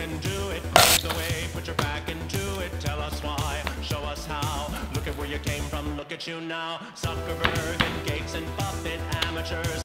Do it, pave the way, put your back into it, tell us why, show us how. Look at where you came from, look at you now. Zuckerberg and Gates and Buffett, amateurs.